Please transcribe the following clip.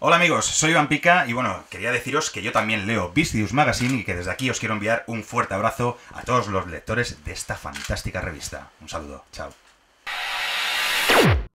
Hola amigos, soy Iván Pica y bueno, quería deciros que yo también leo Vicious Magazine y que desde aquí os quiero enviar un fuerte abrazo a todos los lectores de esta fantástica revista. Un saludo, chao.